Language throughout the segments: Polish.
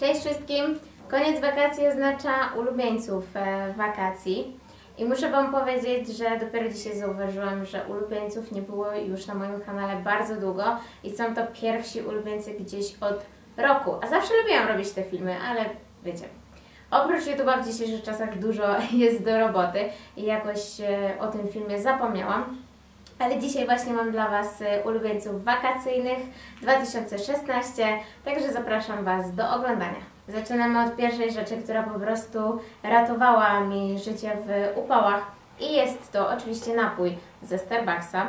Cześć wszystkim! Koniec wakacji oznacza ulubieńców e, wakacji. I muszę Wam powiedzieć, że dopiero dzisiaj zauważyłam, że ulubieńców nie było już na moim kanale bardzo długo i są to pierwsi ulubieńcy gdzieś od roku. A zawsze lubiłam robić te filmy, ale wiecie, oprócz YouTube'a w dzisiejszych czasach dużo jest do roboty i jakoś e, o tym filmie zapomniałam. Ale dzisiaj właśnie mam dla Was e, ulubieńców wakacyjnych 2016, także zapraszam Was do oglądania. Zaczynamy od pierwszej rzeczy, która po prostu ratowała mi życie w upałach i jest to oczywiście napój ze Starbucksa.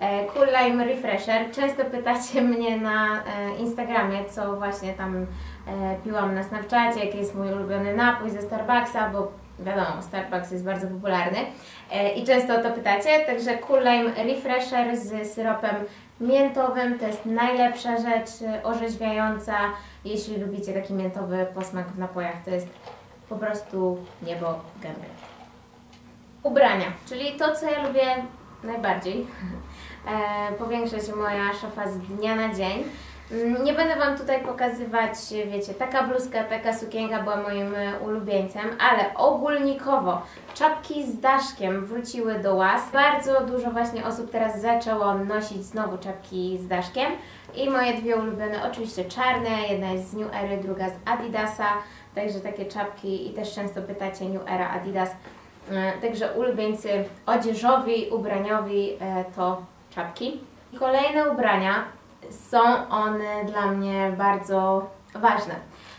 E, cool Lime Refresher. Często pytacie mnie na e, Instagramie, co właśnie tam piłam na Snapchacie, jaki jest mój ulubiony napój ze Starbucksa, bo wiadomo, Starbucks jest bardzo popularny e, i często o to pytacie, także Cool Lime Refresher z syropem miętowym to jest najlepsza rzecz e, orzeźwiająca, jeśli lubicie taki miętowy posmak w napojach, to jest po prostu niebo gęby. Ubrania, czyli to, co ja lubię najbardziej. E, powiększa się moja szafa z dnia na dzień. Mm, nie będę Wam tutaj pokazywać, wiecie, taka bluzka, taka sukienka była moim e, ulubieńcem, ale ogólnikowo czapki z daszkiem wróciły do łas. Bardzo dużo właśnie osób teraz zaczęło nosić znowu czapki z daszkiem i moje dwie ulubione, oczywiście czarne, jedna jest z New Era, druga z Adidasa, także takie czapki i też często pytacie New Era, Adidas, e, także ulubieńcy odzieżowi, ubraniowi e, to czapki. Kolejne ubrania są one dla mnie bardzo ważne.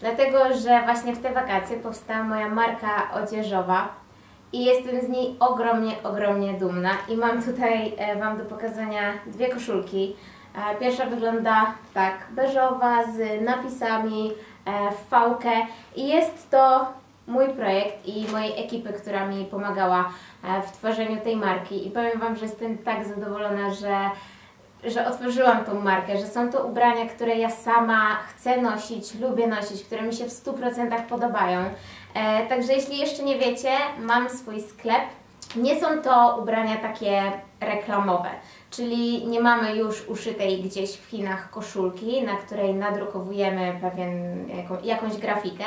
Dlatego, że właśnie w te wakacje powstała moja marka odzieżowa i jestem z niej ogromnie, ogromnie dumna. I mam tutaj e, Wam do pokazania dwie koszulki. E, pierwsza wygląda tak, beżowa z napisami e, w fałkę i jest to mój projekt i mojej ekipy, która mi pomagała w tworzeniu tej marki i powiem Wam, że jestem tak zadowolona, że że otworzyłam tą markę, że są to ubrania, które ja sama chcę nosić, lubię nosić, które mi się w 100% podobają. E, także jeśli jeszcze nie wiecie, mam swój sklep. Nie są to ubrania takie reklamowe, czyli nie mamy już uszytej gdzieś w Chinach koszulki, na której nadrukowujemy pewien, jaką, jakąś grafikę,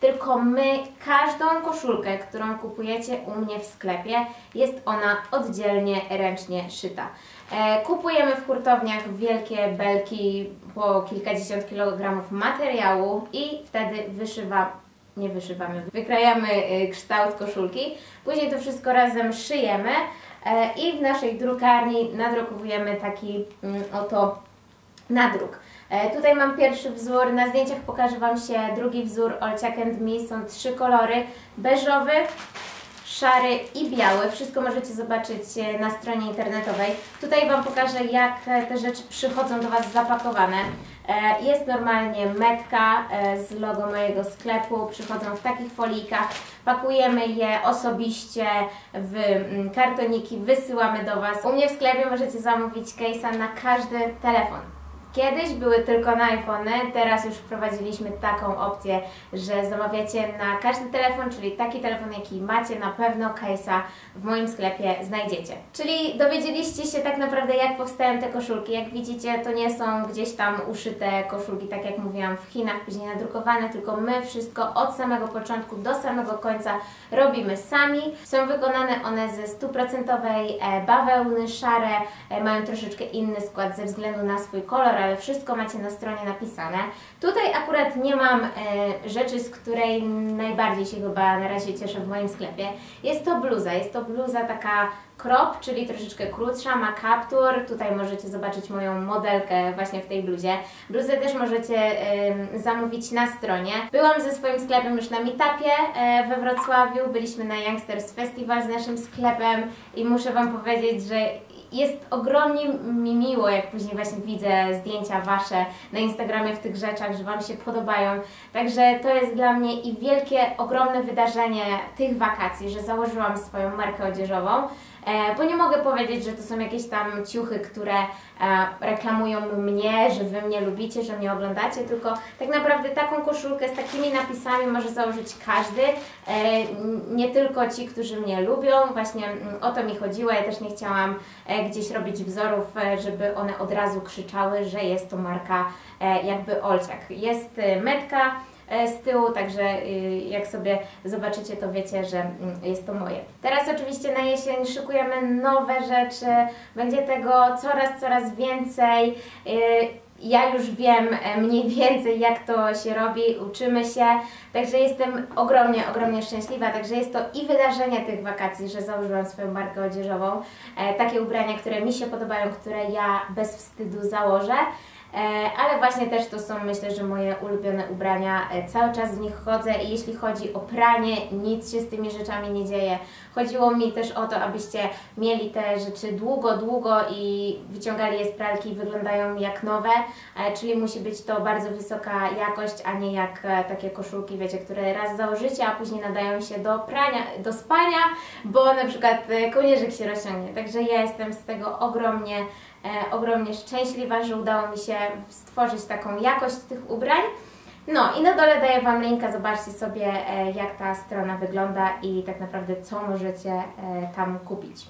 tylko my, każdą koszulkę, którą kupujecie u mnie w sklepie, jest ona oddzielnie ręcznie szyta. E, kupujemy w hurtowniach wielkie belki po kilkadziesiąt kilogramów materiału i wtedy wyszywamy nie wyszywamy, wykrajamy e, kształt koszulki, później to wszystko razem szyjemy e, i w naszej drukarni nadrukowujemy taki mm, oto nadruk. Tutaj mam pierwszy wzór, na zdjęciach pokażę Wam się drugi wzór Olciak Me, są trzy kolory, beżowy, szary i biały. Wszystko możecie zobaczyć e, na stronie internetowej. Tutaj Wam pokażę, jak e, te rzeczy przychodzą do Was zapakowane. E, jest normalnie metka z logo mojego sklepu, przychodzą w takich folijkach. Pakujemy je osobiście w mm, kartoniki, wysyłamy do Was. U mnie w sklepie możecie zamówić case'a na każdy telefon. Kiedyś były tylko na iPhone, teraz już wprowadziliśmy taką opcję, że zamawiacie na każdy telefon, czyli taki telefon, jaki macie, na pewno case'a w moim sklepie znajdziecie. Czyli dowiedzieliście się tak naprawdę, jak powstają te koszulki. Jak widzicie, to nie są gdzieś tam uszyte koszulki, tak jak mówiłam, w Chinach, później nadrukowane, tylko my wszystko od samego początku do samego końca robimy sami. Są wykonane one ze stuprocentowej e, bawełny, szare, e, mają troszeczkę inny skład ze względu na swój kolor, ale wszystko macie na stronie napisane. Tutaj akurat nie mam e, rzeczy, z której najbardziej się chyba na razie cieszę w moim sklepie. Jest to bluza, jest to bluza taka crop, czyli troszeczkę krótsza, ma kaptur. Tutaj możecie zobaczyć moją modelkę właśnie w tej bluzie. Bluzę też możecie zamówić na stronie. Byłam ze swoim sklepem już na meetupie e, we Wrocławiu, byliśmy na Youngsters Festival z naszym sklepem i muszę Wam powiedzieć, że jest ogromnie mi miło, jak później właśnie widzę zdjęcia Wasze na Instagramie w tych rzeczach, że Wam się podobają. Także to jest dla mnie i wielkie, ogromne wydarzenie tych wakacji, że założyłam swoją markę odzieżową. E, bo nie mogę powiedzieć, że to są jakieś tam ciuchy, które e, reklamują mnie, że Wy mnie lubicie, że mnie oglądacie, tylko tak naprawdę taką koszulkę z takimi napisami może założyć każdy, e, nie tylko ci, którzy mnie lubią, właśnie mm, o to mi chodziło, ja też nie chciałam gdzieś robić wzorów, żeby one od razu krzyczały, że jest to marka jakby Olciak. Jest metka, z tyłu, także y, jak sobie zobaczycie, to wiecie, że mm, jest to moje. Teraz oczywiście na jesień szykujemy nowe rzeczy, będzie tego coraz, coraz więcej. Y, ja już wiem e, mniej więcej, jak to się robi, uczymy się, także jestem ogromnie, ogromnie szczęśliwa. Także jest to i wydarzenie tych wakacji, że założyłam swoją markę odzieżową, e, takie ubrania, które mi się podobają, które ja bez wstydu założę. E, ale właśnie też to są myślę, że moje ulubione ubrania. E, cały czas w nich chodzę i jeśli chodzi o pranie, nic się z tymi rzeczami nie dzieje. Chodziło mi też o to, abyście mieli te rzeczy długo, długo i wyciągali je z pralki i wyglądają jak nowe, e, czyli musi być to bardzo wysoka jakość, a nie jak takie koszulki, wiecie, które raz założycie, a później nadają się do prania, do spania, bo na przykład kołnierzyk się rozciągnie. Także ja jestem z tego ogromnie ogromnie szczęśliwa, że udało mi się stworzyć taką jakość tych ubrań. No i na dole daję Wam linka, zobaczcie sobie e, jak ta strona wygląda i tak naprawdę co możecie e, tam kupić.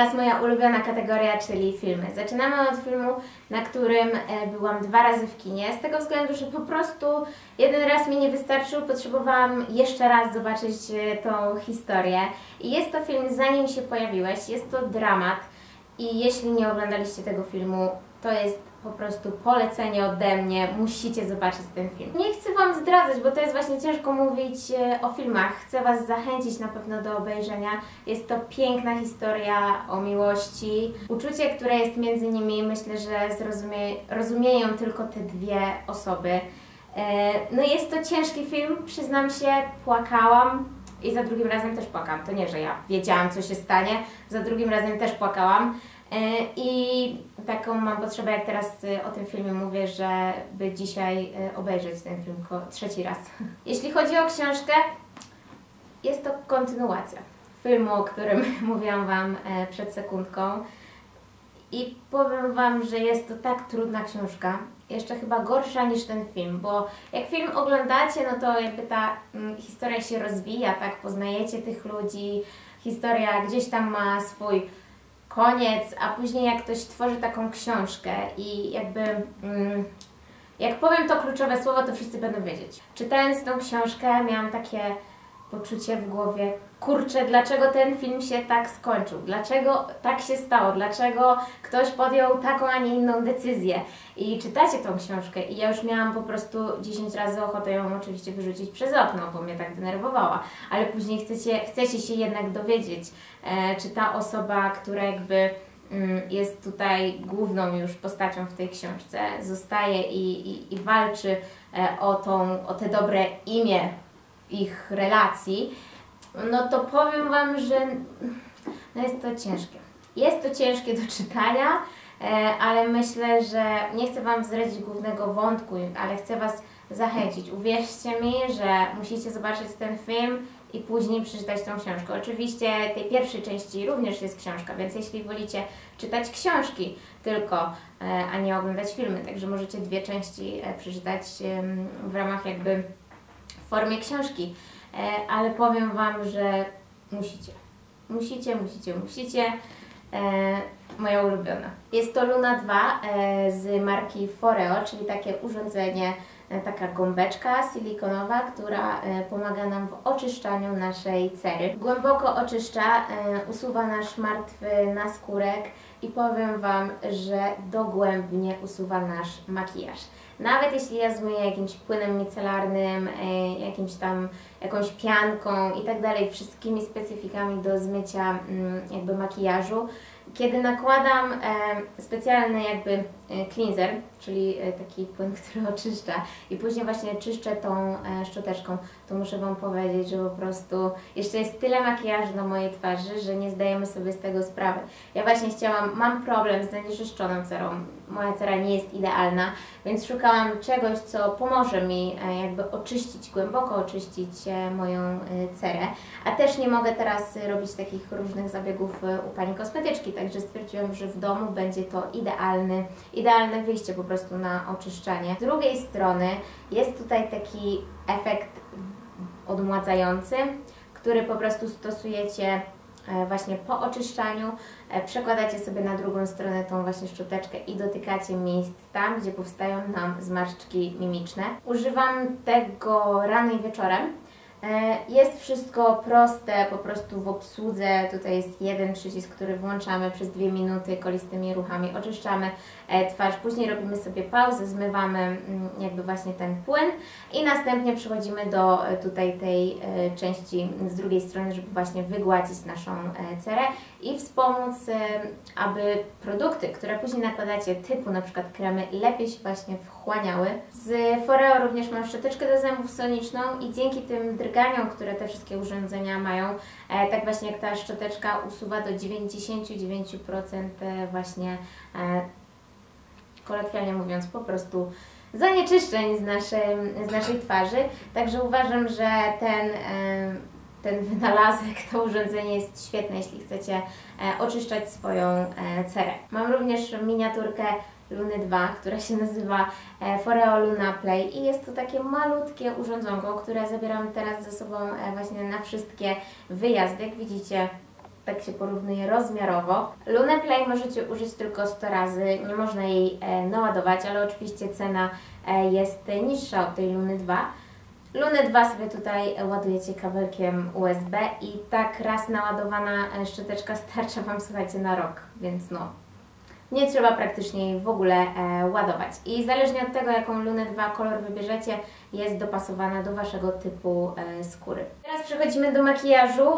Teraz moja ulubiona kategoria, czyli filmy. Zaczynamy od filmu, na którym e, byłam dwa razy w kinie, z tego względu, że po prostu jeden raz mi nie wystarczył, potrzebowałam jeszcze raz zobaczyć e, tą historię. I jest to film Zanim się pojawiłeś, jest to dramat i jeśli nie oglądaliście tego filmu, to jest po prostu polecenie ode mnie, musicie zobaczyć ten film. Nie chcę Wam zdradzać, bo to jest właśnie ciężko mówić e, o filmach. Chcę Was zachęcić na pewno do obejrzenia. Jest to piękna historia o miłości. Uczucie, które jest między nimi, myślę, że zrozumie, rozumieją tylko te dwie osoby. E, no jest to ciężki film, przyznam się, płakałam i za drugim razem też płakałam. To nie, że ja wiedziałam, co się stanie, za drugim razem też płakałam. E, I taką mam potrzebę, jak teraz y, o tym filmie mówię, żeby dzisiaj y, obejrzeć ten film trzeci raz. Jeśli chodzi o książkę, jest to kontynuacja filmu, o którym mówiłam Wam e, przed sekundką. I powiem Wam, że jest to tak trudna książka, jeszcze chyba gorsza niż ten film, bo jak film oglądacie, no to jakby ta mm, historia się rozwija, tak, poznajecie tych ludzi, historia gdzieś tam ma swój koniec, a później jak ktoś tworzy taką książkę i jakby... Mm, jak powiem to kluczowe słowo, to wszyscy będą wiedzieć. Czytając tą książkę miałam takie poczucie w głowie, kurczę, dlaczego ten film się tak skończył? Dlaczego tak się stało? Dlaczego ktoś podjął taką, a nie inną decyzję? I czytacie tą książkę i ja już miałam po prostu 10 razy ochotę ją oczywiście wyrzucić przez okno, bo mnie tak denerwowała. Ale później chcecie, chcecie się jednak dowiedzieć, e, czy ta osoba, która jakby mm, jest tutaj główną już postacią w tej książce, zostaje i, i, i walczy e, o, tą, o te dobre imię ich relacji, no to powiem Wam, że no jest to ciężkie. Jest to ciężkie do czytania, e, ale myślę, że nie chcę Wam zdradzić głównego wątku, ale chcę Was zachęcić. Uwierzcie mi, że musicie zobaczyć ten film i później przeczytać tą książkę. Oczywiście tej pierwszej części również jest książka, więc jeśli wolicie czytać książki tylko, e, a nie oglądać filmy, także możecie dwie części e, przeczytać w ramach jakby formie książki, e, ale powiem Wam, że musicie. Musicie, musicie, musicie. E, moja ulubiona. Jest to Luna 2 e, z marki Foreo, czyli takie urządzenie, taka gąbeczka silikonowa, która pomaga nam w oczyszczaniu naszej cery. Głęboko oczyszcza, usuwa nasz martwy naskórek i powiem Wam, że dogłębnie usuwa nasz makijaż. Nawet jeśli ja zmyję jakimś płynem micelarnym, e, jakimś tam, jakąś pianką i tak dalej, wszystkimi specyfikami do zmycia mm, jakby makijażu, kiedy nakładam e, specjalny jakby e, cleanser, czyli e, taki płyn, który oczyszcza. I później właśnie czyszczę tą szczoteczką, to muszę Wam powiedzieć, że po prostu jeszcze jest tyle makijażu na mojej twarzy, że nie zdajemy sobie z tego sprawy. Ja właśnie chciałam, mam problem z zanieczyszczoną cerą, moja cera nie jest idealna, więc szukałam czegoś, co pomoże mi jakby oczyścić, głęboko oczyścić moją cerę, a też nie mogę teraz robić takich różnych zabiegów u Pani kosmetyczki, także stwierdziłam, że w domu będzie to idealny, idealne wyjście po prostu na oczyszczanie. Z drugiej strony jest tutaj taki efekt odmładzający, który po prostu stosujecie e, właśnie po oczyszczaniu, e, przekładacie sobie na drugą stronę tą właśnie szczoteczkę i dotykacie miejsc tam, gdzie powstają nam zmarszczki mimiczne. Używam tego rano i wieczorem. E, jest wszystko proste, po prostu w obsłudze. Tutaj jest jeden przycisk, który włączamy przez dwie minuty, kolistymi ruchami oczyszczamy twarz. Później robimy sobie pauzę, zmywamy mm, jakby właśnie ten płyn i następnie przechodzimy do e, tutaj tej części z drugiej strony, żeby właśnie wygładzić naszą cerę i wspomóc, aby produkty, które później nakładacie, typu na przykład kremy, lepiej się właśnie wchłaniały. Z Foreo również mam szczoteczkę do zębów soniczną i dzięki tym drganiom, które te wszystkie urządzenia mają, e, tak właśnie jak ta szczoteczka usuwa do 99% e, właśnie e, kolokwialnie mówiąc po prostu zanieczyszczeń z, naszym, z naszej twarzy. Także uważam, że ten ten wynalazek, to urządzenie jest świetne, jeśli chcecie e, oczyszczać swoją e, cerę. Mam również miniaturkę Luny 2, która się nazywa e, Foreo Luna Play i jest to takie malutkie urządzonko, które zabieram teraz ze sobą właśnie na wszystkie wyjazdy. Jak widzicie, tak się porównuje rozmiarowo. Lunę Play możecie użyć tylko 100 razy, nie można jej naładować, ale oczywiście cena jest niższa od tej Luny 2. Lunę 2 sobie tutaj ładujecie kabelkiem USB i tak raz naładowana e, szczoteczka starcza Wam, słuchajcie, na rok, więc no, nie trzeba praktycznie jej w ogóle e, ładować. I zależnie od tego, jaką Lunę 2 kolor wybierzecie, jest dopasowana do Waszego typu e, skóry. Teraz przechodzimy do makijażu.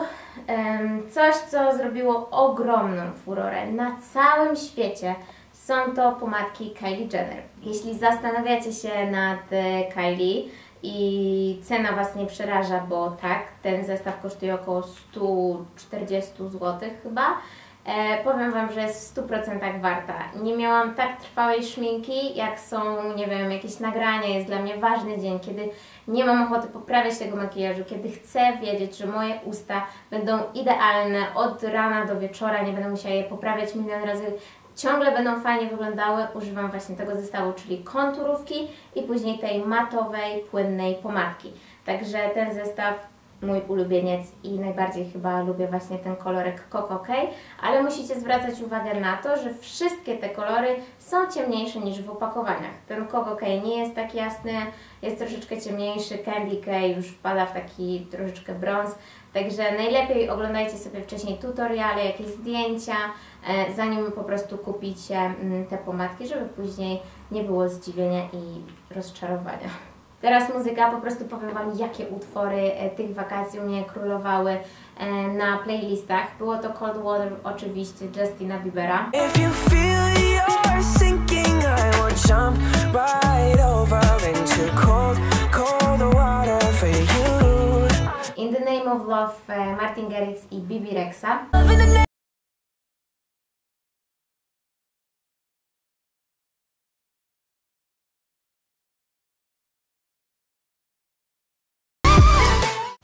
E, coś, co zrobiło ogromną furorę na całym świecie. Są to pomadki Kylie Jenner. Jeśli zastanawiacie się nad e, Kylie, i cena Was nie przeraża, bo tak, ten zestaw kosztuje około 140 zł chyba. E, powiem Wam, że jest w 100% warta. Nie miałam tak trwałej szminki, jak są, nie wiem, jakieś nagrania, jest dla mnie ważny dzień, kiedy nie mam ochoty poprawiać tego makijażu, kiedy chcę wiedzieć, że moje usta będą idealne od rana do wieczora, nie będę musiała je poprawiać milion razy ciągle będą fajnie wyglądały, używam właśnie tego zestawu, czyli konturówki i później tej matowej, płynnej pomadki. Także ten zestaw mój ulubieniec i najbardziej chyba lubię właśnie ten kolorek Coco K, ale musicie zwracać uwagę na to, że wszystkie te kolory są ciemniejsze niż w opakowaniach. Ten Coco K nie jest tak jasny, jest troszeczkę ciemniejszy, Candy K już wpada w taki troszeczkę brąz, także najlepiej oglądajcie sobie wcześniej tutoriale, jakieś zdjęcia, e, zanim po prostu kupicie mm, te pomadki, żeby później nie było zdziwienia i rozczarowania. Teraz muzyka, po prostu powiem Wam, jakie utwory e, tych wakacji u mnie królowały e, na playlistach. Było to Cold Water oczywiście Justina Biebera. In the Name of Love e, Martin Garrix i Bibi Rexa.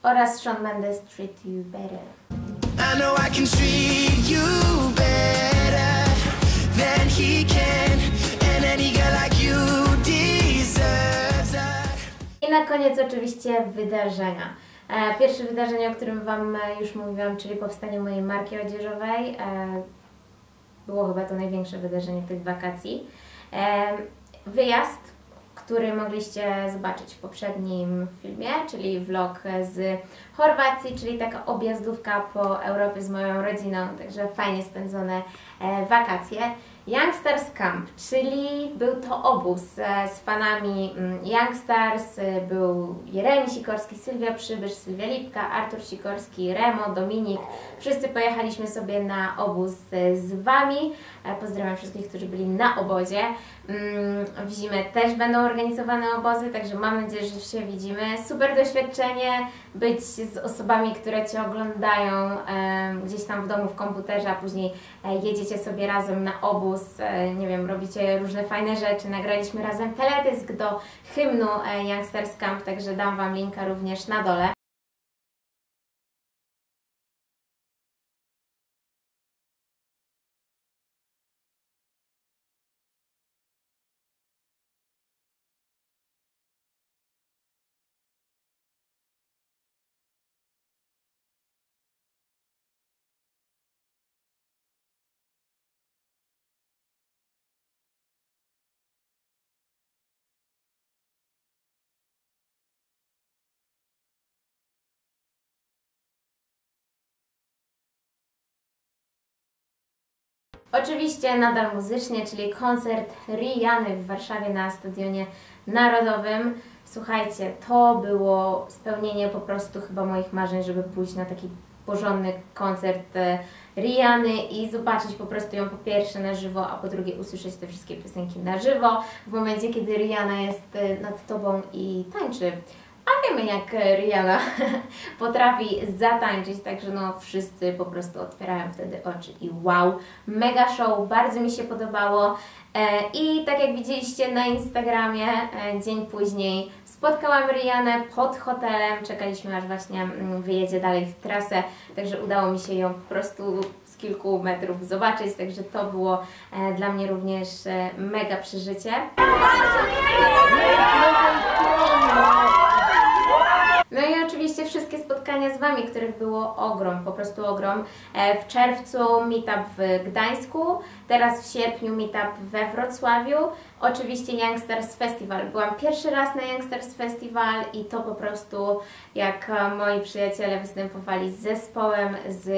Oraz Shawn Mendes Treat You Better. I know I can treat you better than he can and any girl like you deserves I na koniec oczywiście wydarzenia. E, pierwsze wydarzenie, o którym Wam już mówiłam, czyli powstanie mojej marki odzieżowej. E, było chyba to największe wydarzenie tych wakacji. E, wyjazd który mogliście zobaczyć w poprzednim filmie, czyli vlog z Chorwacji, czyli taka objazdówka po Europie z moją rodziną, także fajnie spędzone e, wakacje. Youngstars Camp, czyli był to obóz e, z fanami mm, Youngstars, e, był Jeremi Sikorski, Sylwia Przybysz, Sylwia Lipka, Artur Sikorski, Remo, Dominik. Wszyscy pojechaliśmy sobie na obóz z Wami. Pozdrawiam wszystkich, którzy byli na obozie. Mm, w zimę też będą organizowane obozy, także mam nadzieję, że się widzimy. Super doświadczenie być z osobami, które Cię oglądają gdzieś tam w domu, w komputerze, a później e, jedziecie sobie razem na obóz, e, nie wiem, robicie różne fajne rzeczy. Nagraliśmy razem teledysk do hymnu e, Youngsters Camp, także dam Wam linka również na dole. Oczywiście nadal muzycznie, czyli koncert Riany w Warszawie na Stadionie Narodowym. Słuchajcie, to było spełnienie po prostu chyba moich marzeń, żeby pójść na taki porządny koncert e, Riany i zobaczyć po prostu ją po pierwsze na żywo, a po drugie usłyszeć te wszystkie piosenki na żywo w momencie, kiedy Rihanna jest e, nad Tobą i tańczy. A wiemy jak e, Rihanna potrafi zatańczyć, także no wszyscy po prostu otwierają wtedy oczy i wow, mega show, bardzo mi się podobało. E, I tak jak widzieliście na Instagramie, e, dzień później spotkałam Rianę pod hotelem. Czekaliśmy aż właśnie mm, wyjedzie dalej w trasę, także udało mi się ją po prostu z kilku metrów zobaczyć, także to było dla mnie również mega przeżycie. No i oczywiście wszystkie spotkania z Wami, których było ogrom, po prostu ogrom. E, w czerwcu meetup w Gdańsku, teraz w sierpniu meetup we Wrocławiu. Oczywiście Youngsters Festival. Byłam pierwszy raz na Youngsters Festival i to po prostu jak e, moi przyjaciele występowali z zespołem, z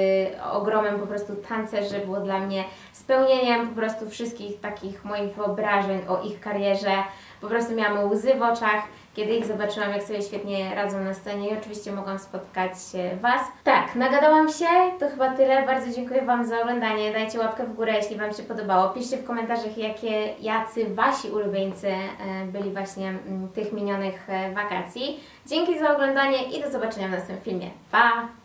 ogromem po prostu tancerzy, było dla mnie spełnieniem po prostu wszystkich takich moich wyobrażeń o ich karierze. Po prostu miałam łzy w oczach kiedy ich zobaczyłam, jak sobie świetnie radzą na scenie i oczywiście mogłam spotkać Was. Tak, nagadałam się, to chyba tyle. Bardzo dziękuję Wam za oglądanie. Dajcie łapkę w górę, jeśli Wam się podobało. Piszcie w komentarzach, jakie, jacy Wasi ulubieńcy e, byli właśnie mm, tych minionych e, wakacji. Dzięki za oglądanie i do zobaczenia w następnym filmie. Pa!